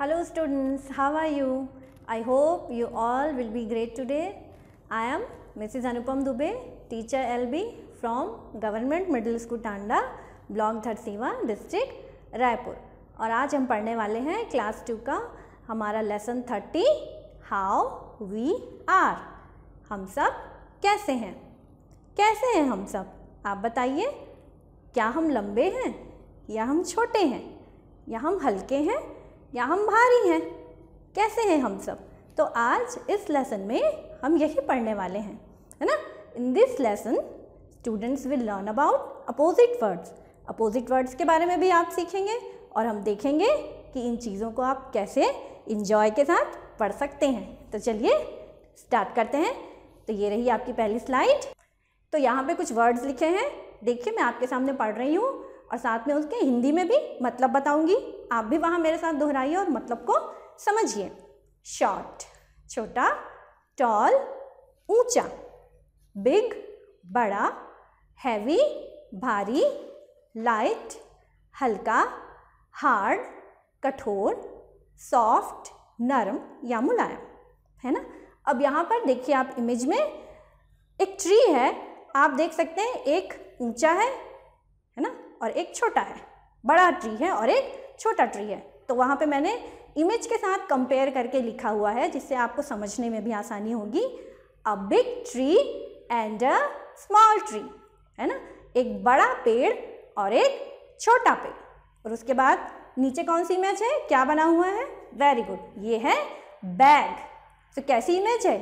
Hello students, how are you? I hope you all will be great today. I am Mrs. Anupam Dubey, teacher LB from Government Middle School Tanda, Block Dharsiwa district Raipur और आज हम पढ़ने वाले हैं class two का हमारा lesson thirty how we are हम सब कैसे हैं कैसे हैं हम सब आप बताइए क्या हम लंबे हैं या हम छोटे हैं या हम हल्के हैं या हम भारी हैं? कैसे हैं हम सब? तो आज इस लेसन में हम यही पढ़ने वाले हैं, है ना? In this lesson students will learn about opposite words opposite words के बारे में भी आप सीखेंगे और हम देखेंगे कि इन चीज़ों को आप कैसे इंजॉय के साथ पढ़ सकते हैं। तो चलिए स्टार्ट करते हैं। तो ये रही आपकी पहली स्लाइड तो यहाँ पे कुछ वर्ड्स लिखे हैं। देखिए, मैं आपके सामने पढ़ रही हूँ। और साथ में उसके हिंदी में भी मतलब बताऊँगी। आप भी वहाँ मेरे साथ दोहराइए और मतलब को समझिए। शॉर्ट छोटा टॉल ऊँचा बिग बड़ा हैवी भारी लाइट हल्का हार्ड कठोर सॉफ्ट नरम या मुलायम, है ना? अब यहाँ पर देखिए आप इमेज में एक ट्री है। आप देख सकते हैं, एक ऊँचा है और एक छोटा है, बड़ा ट्री है और एक छोटा ट्री है। तो वहाँ पे मैंने इमेज के साथ कंपेयर करके लिखा हुआ है, जिससे आपको समझने में भी आसानी होगी। A big tree and a small tree है ना? एक बड़ा पेड़ और एक छोटा पेड़। और उसके बाद नीचे कौन सी इमेज है? क्या बना हुआ है? वेरी गुड ये है बैग तो कैसी इमेज है?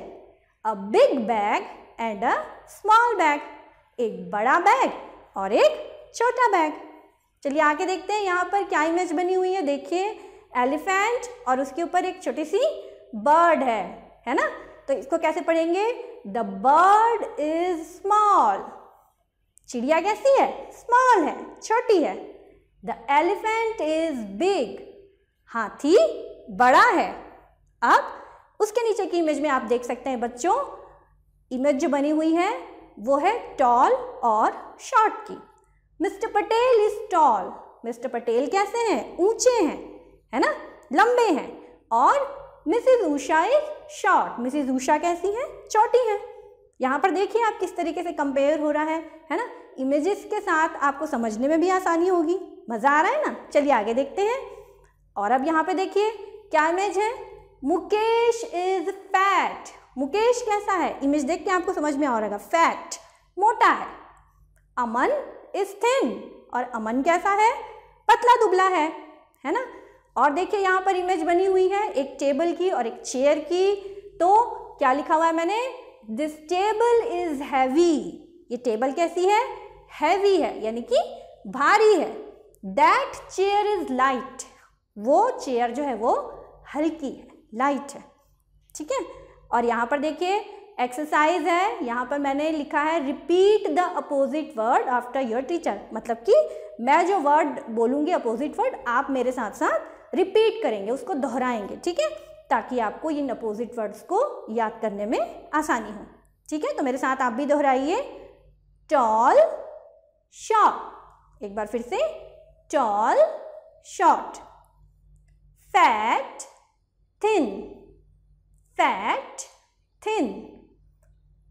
A big bag and a small bag एक बड़ा बैग और एक छोटा बैग। चलिए आगे देखते हैं, यहाँ पर क्या इमेज बनी हुई है? देखिए एलिफेंट और उसके ऊपर एक छोटी सी बर्ड है है ना? तो इसको कैसे पढ़ेंगे? द बर्ड इज़ स्मॉल चिड़िया कैसी है? स्मॉल है, छोटी है। द एलिफेंट इज़ बिग हाथी बड़ा है। अब उसके नीचे की इमेज में आप देख सकते हैं बच्चों इमेज जो बनी हुई है, वो है टॉल और शॉर्ट की। Mr Patel is tall. Mr Patel कैसे हैं? ऊँचे हैं, है ना? लंबे हैं। और Mrs Usha is short. Mrs Usha कैसी हैं? छोटी हैं। यहाँ पर देखिए आप किस तरीके से कंपेयर हो रहा है है ना? इमेजेस के साथ आपको समझने में भी आसानी होगी। मज़ा आ रहा है ना? चलिए आगे देखते हैं। और अब यहाँ पे देखिए, क्या इमेज है? Mukesh is fat. मुकेश कैसा है? इमेज देख के आपको समझ में आ रहा फैट, मोटा है। अमन इज़ थिन और अमन कैसा है? पतला दुबला है है ना? और देखिए यहाँ पर इमेज बनी हुई है, एक टेबल की और एक चेयर की। तो क्या लिखा हुआ है मैंने? दिस टेबल इज़ हैवी ये टेबल कैसी है? हैवी है, यानी कि भारी है। दैट चेयर इज़ लाइट वो चेयर जो है वो हल्की है लाइट है। ठीक है? और यहाँ पर देखिए एक्सरसाइज है, यहाँ पर मैंने लिखा है repeat the opposite word after your teacher मतलब कि मैं जो वर्ड बोलूँगी अपोजिट वर्ड आप मेरे साथ साथ रिपीट करेंगे, उसको दोहराएँगे, ठीक है? ताकि आपको इन अपोजिट वर्ड्स को याद करने में आसानी हो। ठीक है? तो मेरे साथ आप भी दोहराइए। टॉल शॉर्ट एक बार फिर से। Tall short fat thin fat thin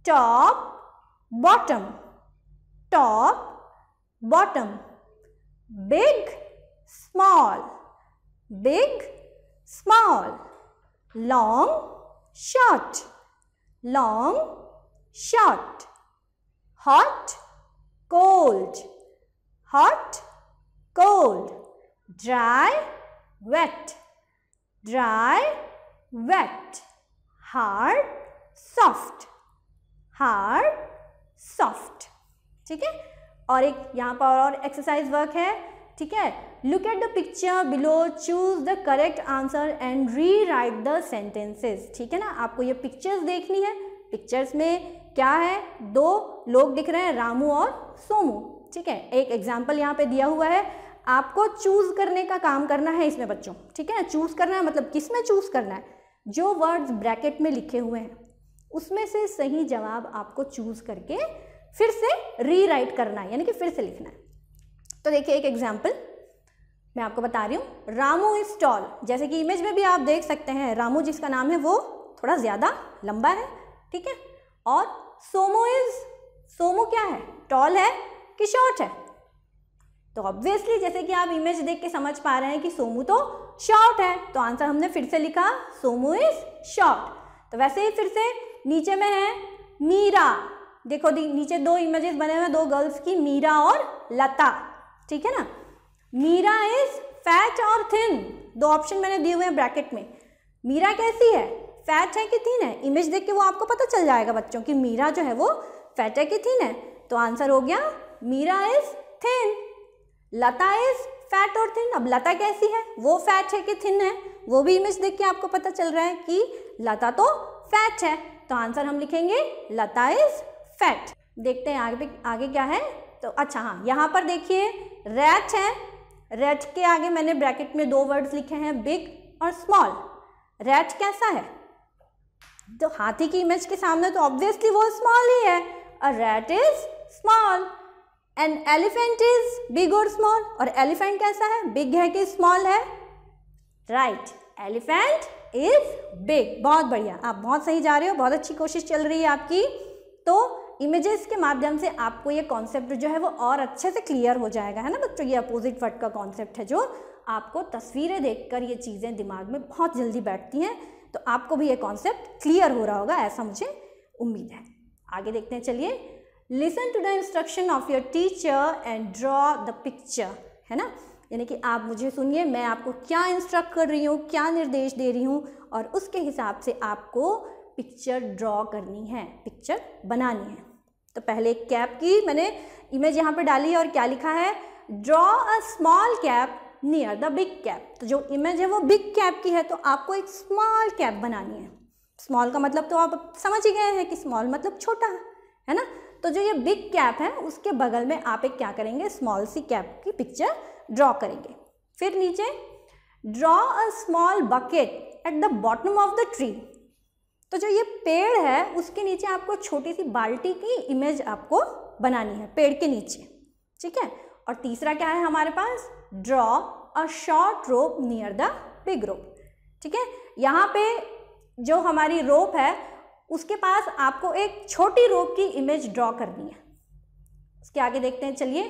top bottom. Top bottom. Big small. Big small. Long short. Long short. Hot cold. Hot cold. Dry wet. Dry wet. Hard soft hard, soft, ठीक है? और एक यहाँ पर और एक्सरसाइज वर्क है, ठीक है? Look at the picture below choose the correct answer and rewrite the sentences ठीक है ना? आपको ये पिक्चर्स देखनी है। पिक्चर्स में क्या है? दो लोग दिख रहे हैं, रामू और सोमू, ठीक है? एक एग्ज़ाम्पल यहाँ पे दिया हुआ है। आपको चूज़ करने का काम करना है इसमें बच्चों, ठीक है? ना चूज़ करना है मतलब किसमें चूज़ करना है? जो वर्ड्स ब्रैकेट में लिखे हुए हैं। उसमें से सही जवाब आपको चूज़ करके फिर से रीराइट करना है, यानी कि फिर से लिखना है। तो देखिए एक एग्ज़ाम्पल मैं आपको बता रही हूँ। रामू इज़ टॉल जैसे कि इमेज में भी आप देख सकते हैं, रामू जिसका नाम है वो थोड़ा ज़्यादा लंबा है, ठीक है? और सोमो इज़ सोमो क्या है? टॉल है कि शॉर्ट है? तो ऑब्वियसली जैसे कि आप इमेज देख के समझ पा रहे हैं कि सोमू तो शॉर्ट है तो आंसर हमने फिर से लिखा, सोमू इज़ शॉर्ट तो वैसे ही फिर से नीचे में है मीरा। देखो नीचे दो इमेजेस बने हुए हैं, दो गर्ल्स की, मीरा और लता। ठीक है ना? मीरा इज़ फैट और थिन दो ऑप्शन मैंने दिए हुए हैं ब्रैकेट में। मीरा कैसी है? फैट है कि थिन है? इमेज देख के वो आपको पता चल जाएगा बच्चों की मीरा जो है वो फैट है कि थिन है। तो आंसर हो गया, Meera is thin Lata is fat और थिन अब लता कैसी है? वो फैट है कि थिन है? वो भी इमेज देख के आपको पता चल रहा है कि लता तो फैट है। तो आंसर हम लिखेंगे, लता इज़ फैट देखते हैं आगे आगे क्या है? तो अच्छा हाँ यहाँ पर देखिए रैट है। रैट के आगे मैंने ब्रैकेट में दो वर्ड्स लिखे हैं बिग और स्मॉल रैट कैसा है? तो हाथी की इमेज के सामने तो ऑब्वियसली वो स्मॉल ही है। और rat is small and elephant is big और स्मॉल और एलिफेंट कैसा है? बिग है कि स्मॉल है? राइट एलिफेंट इज़ बिग बहुत बढ़िया। आप बहुत सही जा रहे हो, बहुत अच्छी कोशिश चल रही है आपकी। तो इमेजेस के माध्यम से आपको ये कॉन्सेप्ट जो है वो और अच्छे से क्लियर हो जाएगा, है ना बच्चों? ये अपोजिट वर्ड का कॉन्सेप्ट है जो आपको तस्वीरें देखकर ये चीज़ें दिमाग में बहुत जल्दी बैठती हैं। तो आपको भी ये कॉन्सेप्ट क्लियर हो रहा होगा, ऐसा मुझे उम्मीद है। आगे देखते हैं, चलिए। Listen to the instruction of your teacher and draw the picture है ना? यानी कि आप मुझे सुनिए, मैं आपको क्या इंस्ट्रक्ट कर रही हूँ, क्या निर्देश दे रही हूँ और उसके हिसाब से आपको पिक्चर ड्रॉ करनी है पिक्चर बनानी है। तो पहले कैप की मैंने इमेज यहाँ पर डाली है और क्या लिखा है? Draw a small cap near the big cap तो जो इमेज है वो बिग कैप की है तो आपको एक स्मॉल कैप बनानी है। स्मॉल का मतलब तो आप समझ ही गए हैं कि स्मॉल मतलब छोटा, है ना? तो जो ये बिग कैप है, उसके बगल में आप एक क्या करेंगे? स्मॉल सी कैप की पिक्चर ड्रॉ करेंगे। फिर नीचे draw a small bucket at the bottom of the tree तो जो ये पेड़ है, उसके नीचे आपको छोटी सी बाल्टी की इमेज आपको बनानी है, पेड़ के नीचे। ठीक है? और तीसरा क्या है हमारे पास? Draw a short rope near the big rope ठीक है? यहाँ पे जो हमारी रोप है, उसके पास आपको एक छोटी रोप की इमेज ड्रॉ करनी है। उसके आगे देखते हैं, चलिए।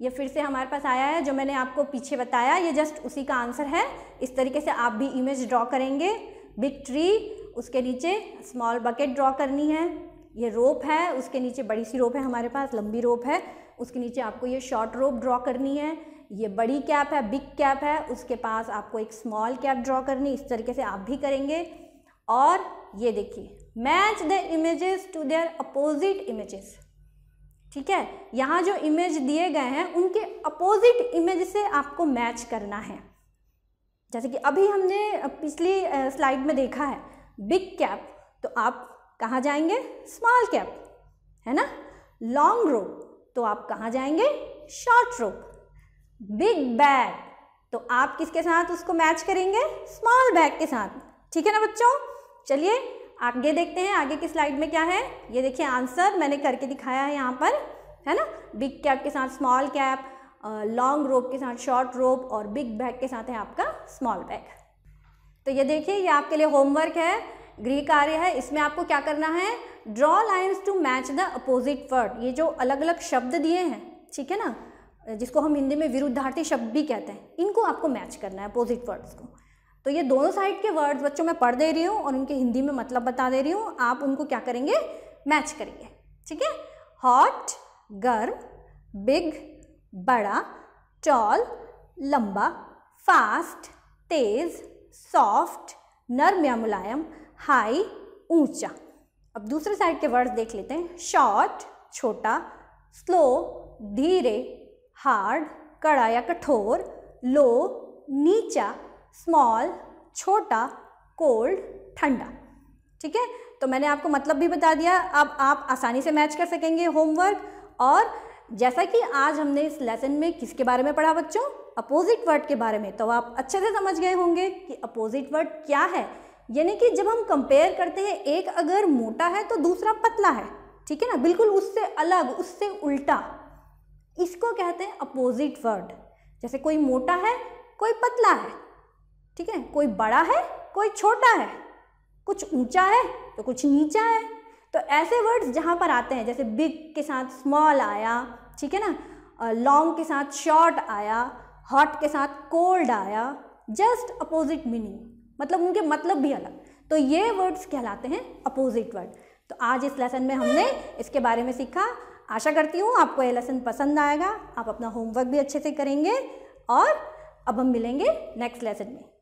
ये फिर से हमारे पास आया है, जो मैंने आपको पीछे बताया, ये जस्ट उसी का आंसर है। इस तरीके से आप भी इमेज ड्रॉ करेंगे। बिग ट्री उसके नीचे स्मॉल बकेट ड्रॉ करनी है। ये रोप है, उसके नीचे बड़ी सी रोप है हमारे पास, लंबी रोप है। उसके नीचे आपको ये शॉर्ट रोप ड्रॉ करनी है। ये बड़ी कैप है बिग कैप है, उसके पास आपको एक स्मॉल कैप ड्रॉ करनी इस तरीके से आप भी करेंगे। और ये देखिए match the images to their opposite images ठीक है? यहाँ जो इमेज दिए गए हैं, उनके अपोजिट इमेज से आपको मैच करना है। जैसे कि अभी हमने पिछली स्लाइड में देखा है बिग कैप तो आप कहाँ जाएँगे? स्मॉल कैप है ना? लॉन्ग रोप तो आप कहाँ जाएँगे? शॉर्ट रोप बिग बैग तो आप किसके साथ उसको मैच करेंगे? स्मॉल बैग के साथ। ठीक है ना बच्चों? चलिए आगे देखते हैं, आगे की स्लाइड में क्या है? ये देखिए आंसर मैंने करके दिखाया है यहाँ पर, है ना? बिग कैप के साथ स्मॉल कैप लॉन्ग रोप के साथ शॉर्ट रोप और बिग बैग के साथ है आपका स्मॉल बैग तो ये देखिए, ये आपके लिए होमवर्क है, गृह कार्य है, इसमें आपको क्या करना है? Draw lines to match the opposite word ये जो अलग अलग शब्द दिए हैं, ठीक है ना? जिसको हम हिंदी में विरुद्धार्थी शब्द भी कहते हैं, इनको आपको मैच करना है अपोजिट वर्ड्स को. तो ये दोनों साइड के वर्ड्स बच्चों में पढ़ दे रही हूँ और उनके हिंदी में मतलब बता दे रही हूँ। आप उनको क्या करेंगे? मैच करेंगे। ठीक है? हॉट गर्म बिग बड़ा टॉल लंबा फास्ट तेज सॉफ्ट नर्म या मुलायम हाई ऊँचा। अब दूसरे साइड के वर्ड्स देख लेते हैं। शॉर्ट छोटा स्लो धीरे हार्ड कड़ा या कठोर लो नीचा स्मॉल छोटा कोल्ड ठंडा। ठीक है? तो मैंने आपको मतलब भी बता दिया, अब आप आसानी से मैच कर सकेंगे होमवर्क और जैसा कि आज हमने इस लेसन में किसके बारे में पढ़ा बच्चों? अपोजिट वर्ड के बारे में। तो आप अच्छे से समझ गए होंगे कि अपोजिट वर्ड क्या है। यानी कि जब हम कंपेयर करते हैं, एक अगर मोटा है तो दूसरा पतला है। ठीक है ना? बिल्कुल उससे अलग, उससे उल्टा। इसको कहते हैं अपोजिट वर्ड जैसे कोई मोटा है, कोई पतला है। ठीक है? कोई बड़ा है, कोई छोटा है, कुछ ऊँचा है तो कुछ नीचा है। तो ऐसे वर्ड्स जहाँ पर आते हैं, जैसे बिग के साथ स्मॉल आया, ठीक है ना? लॉन्ग के साथ शॉर्ट आया हॉट के साथ कोल्ड आया जस्ट अपोजिट मीनिंग मतलब उनके मतलब भी अलग। तो ये वर्ड्स कहलाते हैं अपोजिट वर्ड तो आज इस लेसन में हमने इसके बारे में सीखा। आशा करती हूँ आपको ये लेसन पसंद आएगा। आप अपना होमवर्क भी अच्छे से करेंगे और अब हम मिलेंगे नेक्स्ट लेसन में।